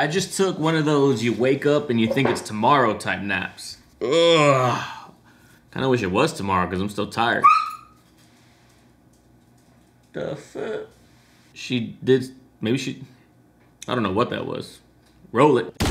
I just took one of those you wake up and you think it's tomorrow type naps. Ugh. Kind of wish it was tomorrow because I'm still tired. The fuck? She did. Maybe she. I don't know what that was. Roll it.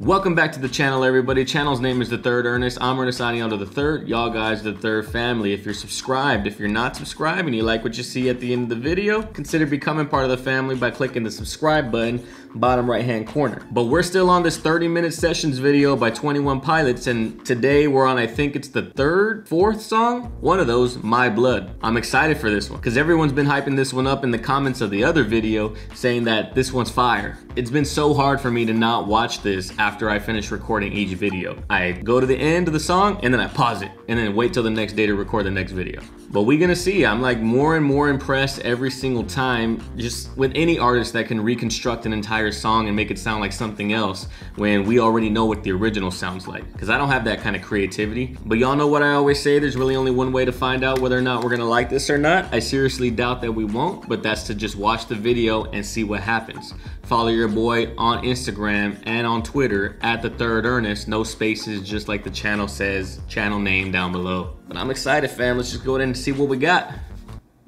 Welcome back to the channel, everybody. Channel's name is The Third Ernest. I'm Ernest Arrellano the Third. Y'all guys, The Third Family. If you're subscribed, if you're not subscribed and you like what you see at the end of the video, consider becoming part of the family by clicking the subscribe button, bottom right hand corner. But we're still on this 30 minute sessions video by 21 Pilots, and today we're on, I think it's the third, fourth song? One of those, My Blood. I'm excited for this one because everyone's been hyping this one up in the comments of the other video saying that this one's fire. It's been so hard for me to not watch this after I finish recording each video. I go to the end of the song and then I pause it and then wait till the next day to record the next video. But we're gonna see, I'm like more and more impressed every single time just with any artist that can reconstruct an entire song and make it sound like something else when we already know what the original sounds like. Cause I don't have that kind of creativity. But y'all know what I always say, there's really only one way to find out whether or not we're gonna like this or not. I seriously doubt that we won't, but that's to just watch the video and see what happens. Follow your boy on Instagram and on Twitter at the third Ernest. No spaces, just like the channel says, channel name down below. But I'm excited, fam. Let's just go ahead and see what we got.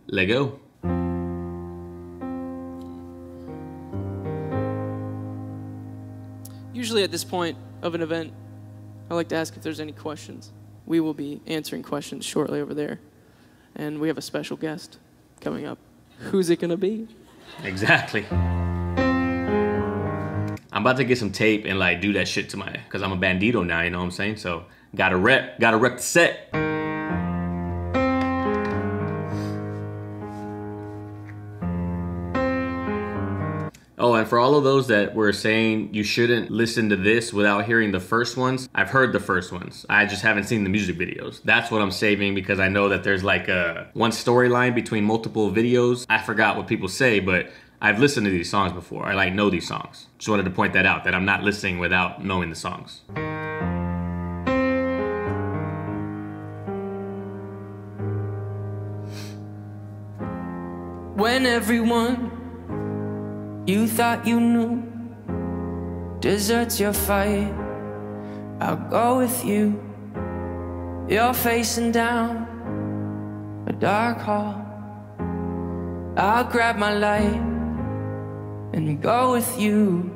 Let go. Usually at this point of an event, I like to ask if there's any questions. We will be answering questions shortly over there. And we have a special guest coming up. Who's it gonna be? Exactly. I'm about to get some tape and like do that shit to my, cause I'm a bandito now, you know what I'm saying? So gotta rep, gotta rep the set. For all of those that were saying you shouldn't listen to this without hearing the first ones, I've heard the first ones. I just haven't seen the music videos. That's what I'm saving because I know that there's like a one storyline between multiple videos. I forgot what people say, but I've listened to these songs before. I like know these songs. Just wanted to point that out that I'm not listening without knowing the songs. When everyone you thought you knew deserts your fight, I'll go with you. You're facing down a dark hall. I'll grab my light and go with you.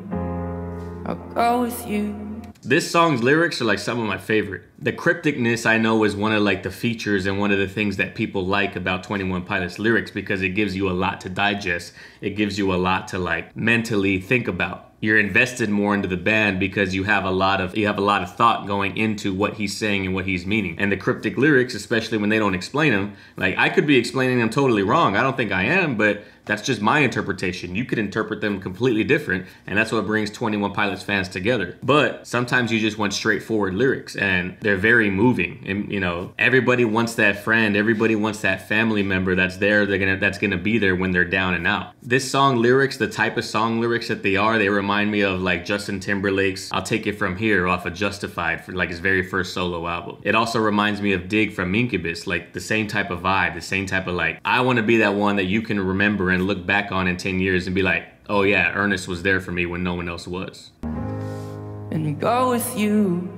I'll go with you. This song's lyrics are like some of my favorite. The crypticness I know is one of like the features and one of the things that people like about 21 Pilots lyrics because it gives you a lot to digest. It gives you a lot to like mentally think about. You're invested more into the band because you have a lot of you have a lot of thought going into what he's saying and what he's meaning. And the cryptic lyrics, especially when they don't explain them, like I could be explaining them totally wrong. I don't think I am, but that's just my interpretation. You could interpret them completely different, and that's what brings 21 Pilots fans together. But sometimes you just want straightforward lyrics, and they're very moving. And you know, everybody wants that friend, everybody wants that family member that's there. They're gonna that's gonna be there when they're down and out. This song lyrics, the type of song lyrics that they are, they remind me of like Justin Timberlake's "I'll Take It From Here" off of Justified for like his very first solo album. It also reminds me of Dig from Incubus, like the same type of vibe, the same type of like I want to be that one that you can remember and look back on in 10 years and be like, oh yeah, Ernest was there for me when no one else was. And go with you.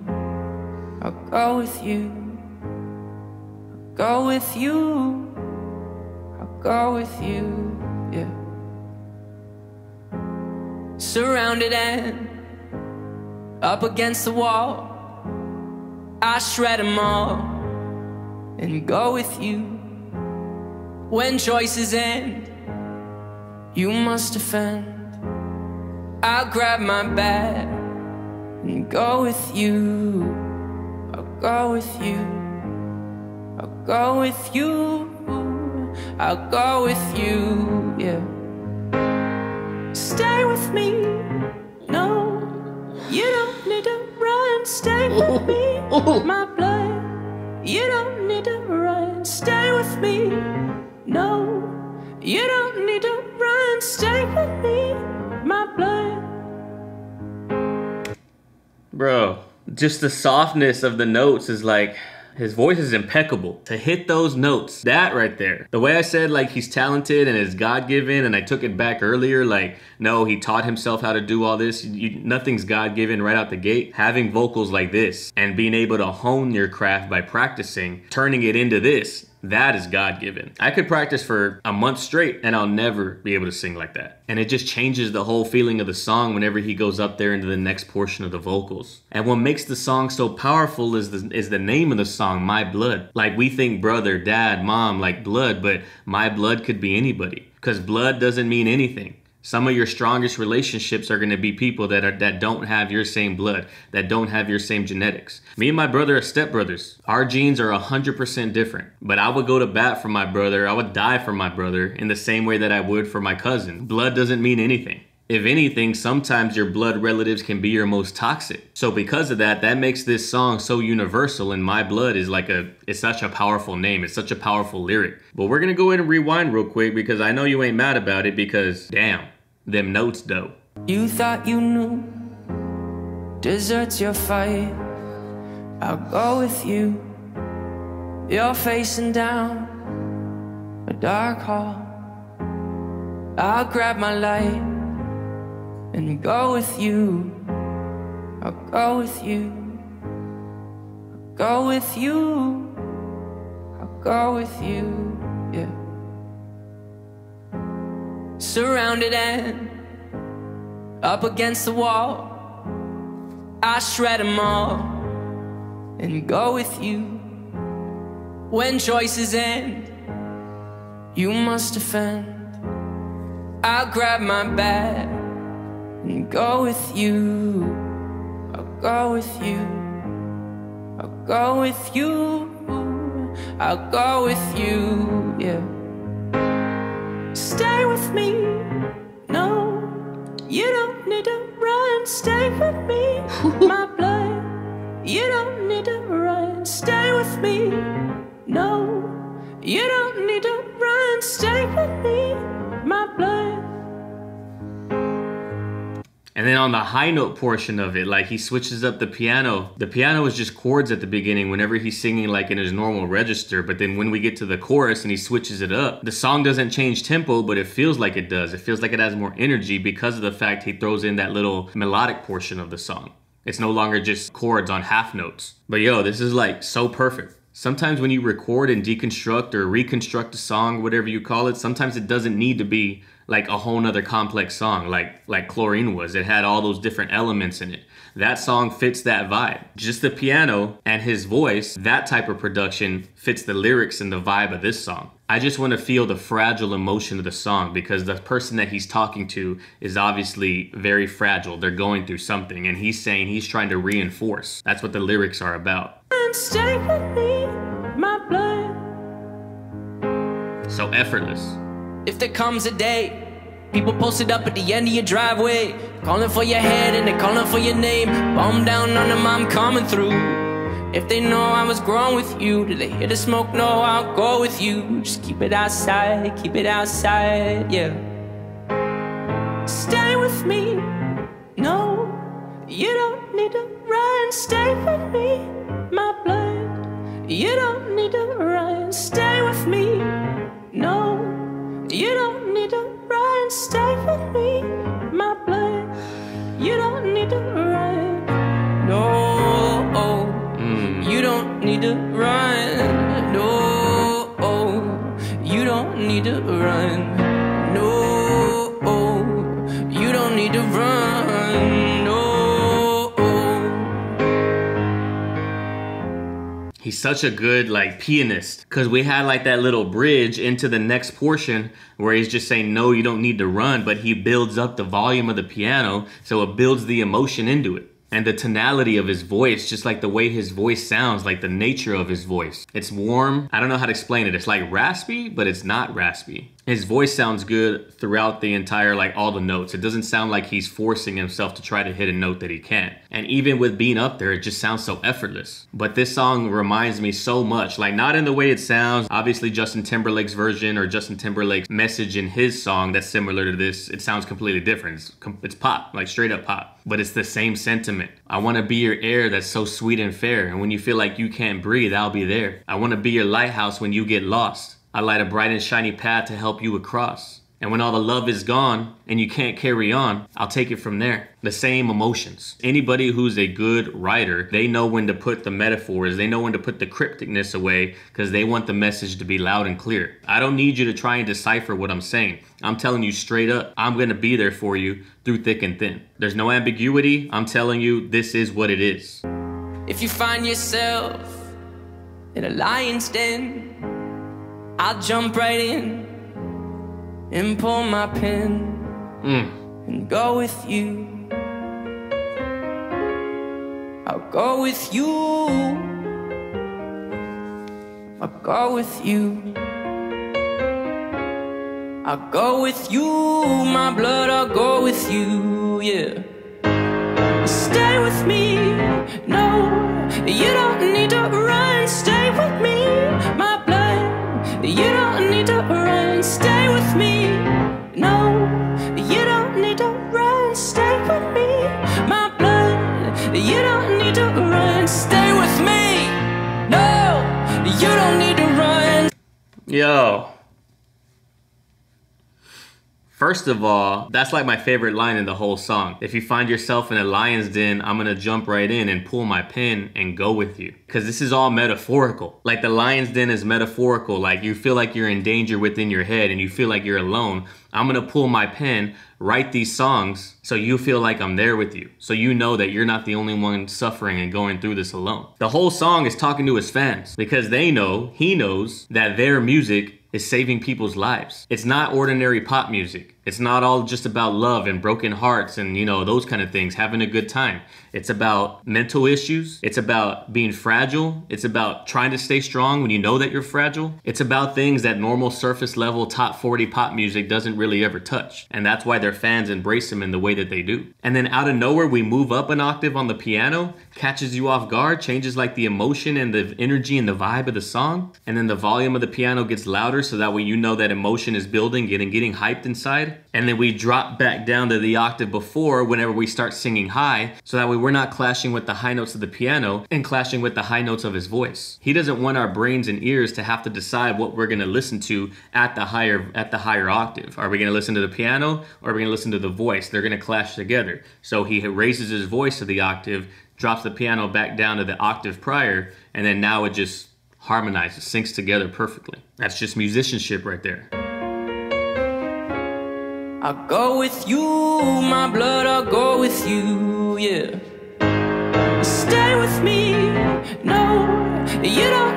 I'll go with you. I'll go with you. I'll go with you. Yeah. Surrounded and up against the wall. I shred them all and go with you. When choices end you must defend. I'll grab my bag and go with you. I'll go with you. I'll go with you. I'll go with you. Yeah. Stay with me. No, you don't need to run. Stay with me. My blood. You don't need to run. Stay with me. No, you don't need to run. Stay with me. My blood. Bro, just the softness of the notes is like His voice is impeccable. To hit those notes, that right there. The way I said like he's talented and is God given, and I took it back earlier, like no, he taught himself how to do all this. You, nothing's God given right out the gate. Having vocals like this and being able to hone your craft by practicing, turning it into this, that is God given. I could practice for a month straight and I'll never be able to sing like that. And it just changes the whole feeling of the song whenever he goes up there into the next portion of the vocals. And what makes the song so powerful is the, is the name of the song, My Blood. Like we think brother, dad, mom, like blood, but my blood could be anybody because blood doesn't mean anything. Some of your strongest relationships are going to be people that are that don't have your same blood, that don't have your same genetics. Me and my brother are stepbrothers. Our genes are 100% different. But I would go to bat for my brother. I would die for my brother in the same way that I would for my cousin. Blood doesn't mean anything. If anything, sometimes your blood relatives can be your most toxic. So because of that, that makes this song so universal and My Blood is like a it's such a powerful name. It's such a powerful lyric. But we're going to go ahead and rewind real quick because I know you ain't mad about it because damn them notes though. You thought you knew deserts your fight. I'll go with you. You're facing down a dark hall. I'll grab my light and go with you. I'll go with you. I'll go with you. I'll go with you. Surrounded and up against the wall. I shred them all and go with you. When choices end, you must defend. I'll grab my bag and go with you. I'll go with you. I'll go with you. I'll go with you. Yeah. Stay with me. No, you don't need to run. Stay with me, my blood. You don't need to run. Stay with me. No, you don't need to run. Stay with me, my blood. And then on the high note portion of it, like he switches up the piano. The piano is just chords at the beginning whenever he's singing like in his normal register. But then when we get to the chorus and he switches it up, the song doesn't change tempo, but it feels like it does. It feels like it has more energy because of the fact he throws in that little melodic portion of the song. It's no longer just chords on half notes. But yo, this is like so perfect. Sometimes when you record and deconstruct or reconstruct a song, whatever you call it, sometimes it doesn't need to be like a whole nother complex song like like chlorine was. It had all those different elements in it. That song fits that vibe. Just the piano and his voice that type of production fits the lyrics and the vibe of this song. I just want to feel the fragile emotion of the song because the person that he's talking to is obviously very fragile. They're going through something and he's saying he's trying to reinforce. That's what the lyrics are about. And stay with me, my blood. so effortless If there comes a day, people posted up at the end of your driveway, calling for your head and they're calling for your name. Bomb down on them, I'm coming through. If they know I was growing with you, do they hear the smoke? No, I'll go with you. Just keep it outside, keep it outside, yeah. Stay with me, no, you don't need to run. Stay with me, my blood. You don't need to run. Stay with me, no. You don't need to run, stay with me, my blood. You don't need to run, no. He's such a good like pianist because we had like that little bridge into the next portion where he's just saying no, you don't need to run, but he builds up the volume of the piano so it builds the emotion into it. And the tonality of his voice, just like the way his voice sounds, like the nature of his voice. It's warm. I don't know how to explain it. It's like raspy, but it's not raspy. His voice sounds good throughout the entire, like all the notes. It doesn't sound like he's forcing himself to try to hit a note that he can't. And even with being up there, it just sounds so effortless. But this song reminds me so much, like not in the way it sounds. Obviously, Justin Timberlake's version or Justin Timberlake's message in his song that's similar to this, it sounds completely different. It's, it's pop, like straight up pop. But it's the same sentiment. I want to be your air that's so sweet and fair. And when you feel like you can't breathe, I'll be there. I want to be your lighthouse when you get lost. I light a bright and shiny path to help you across. And when all the love is gone and you can't carry on, I'll take it from there. The same emotions. Anybody who's a good writer, they know when to put the metaphors, they know when to put the crypticness away because they want the message to be loud and clear. I don't need you to try and decipher what I'm saying. I'm telling you straight up, I'm to be there for you through thick and thin. There's no ambiguity. I'm telling you, this is what it is. If you find yourself in a lion's den, I'll jump right in and pull my pin Mm. and go with you. I'll go with you. I'll go with you. I'll go with you, my blood, I'll go with you, yeah. Stay with me, no, you don't you don't need to run. Stay with me, no, you don't need to run. Yo. First of all, that's like my favorite line in the whole song. If you find yourself in a lion's den, I'm gonna jump right in and pull my pin and go with you. Cause this is all metaphorical. Like the lion's den is metaphorical. Like you feel like you're in danger within your head and you feel like you're alone. I'm gonna pull my pen, write these songs so you feel like I'm there with you. So you know that you're not the only one suffering and going through this alone. The whole song is talking to his fans because they know, he knows, that their music is saving people's lives. It's not ordinary pop music. It's not all just about love and broken hearts and, you know, those kind of things, having a good time. It's about mental issues. It's about being fragile. It's about trying to stay strong when you know that you're fragile. It's about things that normal surface level top 40 pop music doesn't really ever touch. And that's why their fans embrace them in the way that they do. And then out of nowhere, we move up an octave on the piano, catches you off guard, changes like the emotion and the energy and the vibe of the song. And then the volume of the piano gets louder so that way you know that emotion is building, getting getting hyped inside. And then we drop back down to the octave before whenever we start singing high, so that way we're not clashing with the high notes of the piano and clashing with the high notes of his voice. He doesn't want our brains and ears to have to decide what we're gonna listen to at the higher at the higher octave. Are we gonna listen to the piano or are we gonna listen to the voice? They're gonna clash together. So he raises his voice to the octave, drops the piano back down to the octave prior, and then now it just harmonizes, syncs together perfectly. That's just musicianship right there. I'll go with you, my blood, I'll go with you, yeah. Stay with me, no, you don't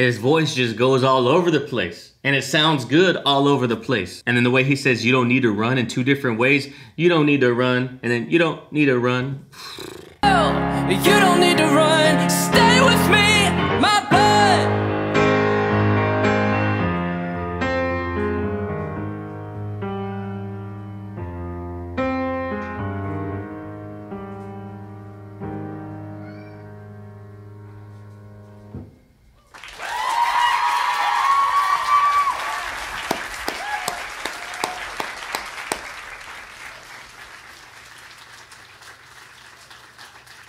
His voice just goes all over the place. And it sounds good all over the place. And then the way he says you don't need to run in two different ways. You don't need to run, and then you don't need to run. You don't need to run. Stay with me,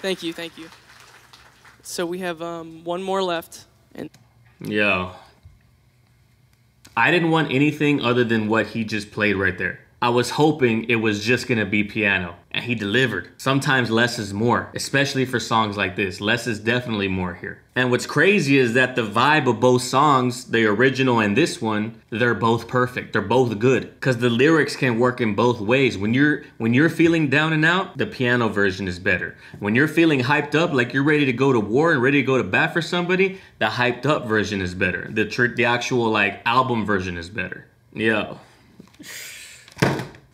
Thank you, thank you. So we have um, one more left, and Yo. I didn't want anything other than what he just played right there. I was hoping it was just gonna be piano, and he delivered. Sometimes less is more, especially for songs like this. Less is definitely more here. And what's crazy is that the vibe of both songs, the original and this one, they're both perfect. They're both good because the lyrics can work in both ways. When you're when you're feeling down and out, the piano version is better. When you're feeling hyped up, like you're ready to go to war and ready to go to bat for somebody, the hyped up version is better. The the actual like album version is better. Yo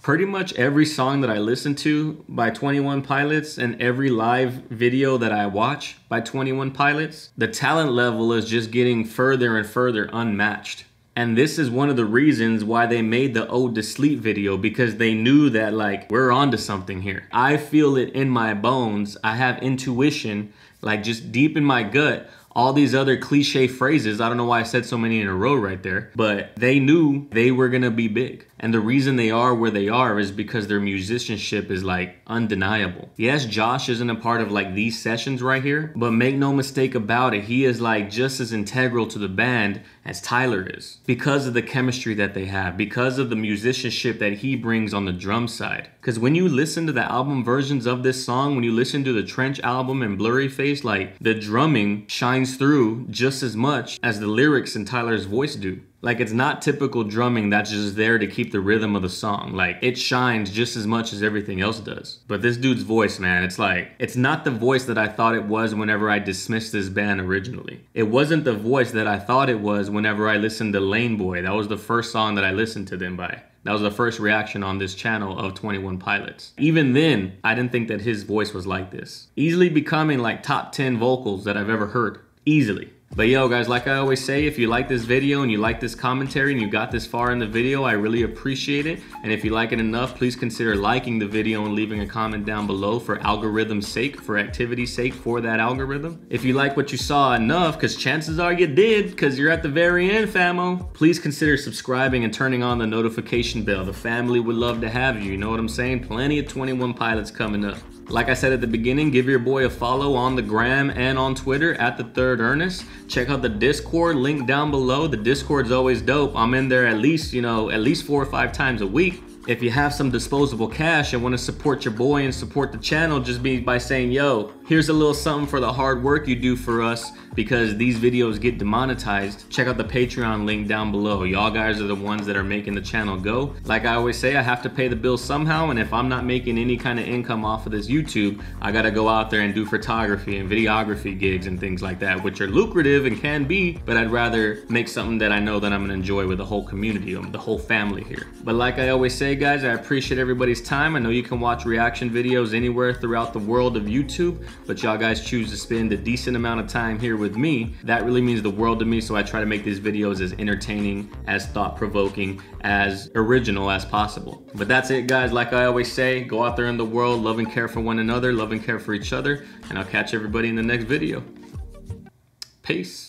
pretty much every song that I listen to by 21 Pilots and every live video that I watch by 21 Pilots, the talent level is just getting further and further unmatched. And this is one of the reasons why they made the Ode to Sleep video because they knew that, like, we're onto something here. I feel it in my bones. I have intuition, like, just deep in my gut all these other cliche phrases. I don't know why I said so many in a row right there, but they knew they were gonna be big. And the reason they are where they are is because their musicianship is like undeniable. Yes, Josh isn't a part of like these sessions right here, but make no mistake about it, he is like just as integral to the band as Tyler is because of the chemistry that they have, because of the musicianship that he brings on the drum side. Because when you listen to the album versions of this song, when you listen to the Trench album and Blurryface, like the drumming shines through just as much as the lyrics in Tyler's voice do. Like it's not typical drumming that's just there to keep the rhythm of the song. Like it shines just as much as everything else does. But this dude's voice, man, it's like it's not the voice that I thought it was whenever I dismissed this band originally. It wasn't the voice that I thought it was whenever I listened to Lane Boy. That was the first song that I listened to them by. That was the first reaction on this channel of 21 Pilots. Even then, I didn't think that his voice was like this. Easily becoming like top 10 vocals that I've ever heard. Easily. But yo guys, like I always say, if you like this video and you like this commentary and you got this far in the video, I really appreciate it. And if you like it enough, please consider liking the video and leaving a comment down below for algorithm's sake, for activity's sake for that algorithm. If you like what you saw enough, because chances are you did, because you're at the very end, famo, please consider subscribing and turning on the notification bell. The family would love to have you, you know what I'm saying? Plenty of 21 pilots coming up. Like I said at the beginning, give your boy a follow on the gram and on Twitter at the third Ernest. Check out the Discord link down below. The Discord's always dope. I'm in there at least, you know, at least four or five times a week. If you have some disposable cash and want to support your boy and support the channel, just be by saying, yo, here's a little something for the hard work you do for us because these videos get demonetized. Check out the Patreon link down below. Y'all guys are the ones that are making the channel go. Like I always say, I have to pay the bills somehow, and if I'm not making any kind of income off of this YouTube, I gotta go out there and do photography and videography gigs and things like that, which are lucrative and can be, but I'd rather make something that I know that I'm gonna enjoy with the whole community, the whole family here. But like I always say, guys, I appreciate everybody's time. I know you can watch reaction videos anywhere throughout the world of YouTube, but y'all guys choose to spend a decent amount of time here with me. That really means the world to me, so I try to make these videos as entertaining, as thought-provoking, as original as possible. But that's it, guys. Like I always say, go out there in the world, love and care for one another, love and care for each other, and I'll catch everybody in the next video. Peace.